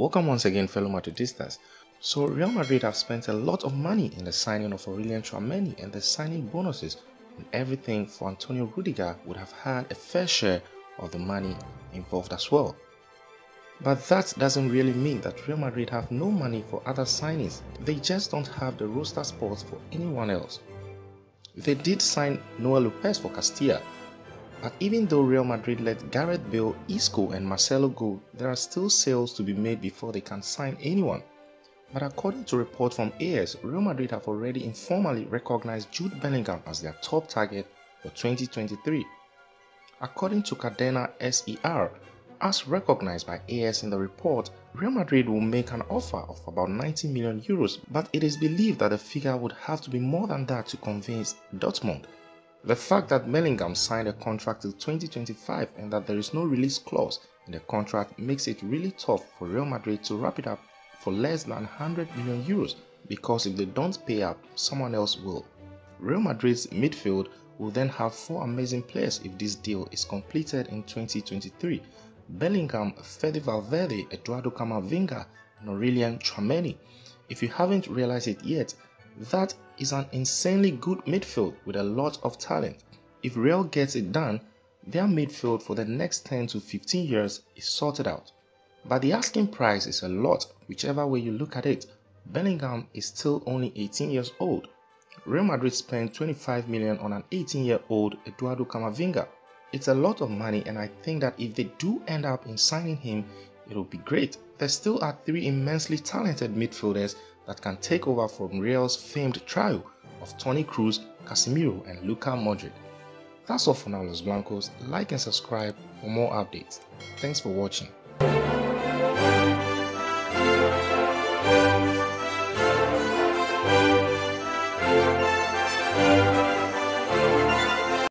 Welcome once again fellow Madridistas. So Real Madrid have spent a lot of money in the signing of Aurelien Tchouameni and the signing bonuses and everything for Antonio Rudiger would have had a fair share of the money involved as well. But that doesn't really mean that Real Madrid have no money for other signings. They just don't have the roster spots for anyone else. They did sign Noel Lopez for Castilla, but even though Real Madrid let Gareth Bale, Isco and Marcelo go, there are still sales to be made before they can sign anyone. But according to reports from AS, Real Madrid have already informally recognized Jude Bellingham as their top target for 2023. According to Cadena SER, as recognized by AS in the report, Real Madrid will make an offer of about 90 million euros, but it is believed that the figure would have to be more than that to convince Dortmund the fact that Bellingham signed a contract till 2025 and that there is no release clause in the contract makes it really tough for Real Madrid to wrap it up for less than 100 million euros because if they don't pay up, someone else will. Real Madrid's midfield will then have four amazing players if this deal is completed in 2023. Bellingham, Fede Valverde, Eduardo Camavinga, and Aurelien Tchouameni. If you haven't realized it yet, that is an insanely good midfield with a lot of talent. If Real gets it done, their midfield for the next 10 to 15 years is sorted out. But the asking price is a lot, whichever way you look at it. Bellingham is still only 18 years old. Real Madrid spent 25 million on an 18-year-old Eduardo Camavinga. It's a lot of money and I think that if they do end up in signing him, it'll be great. There still are three immensely talented midfielders that can take over from Real's famed trio of Toni Kroos, Casemiro and Luka Modric. That's all for now Los Blancos, like and subscribe for more updates. Thanks for watching.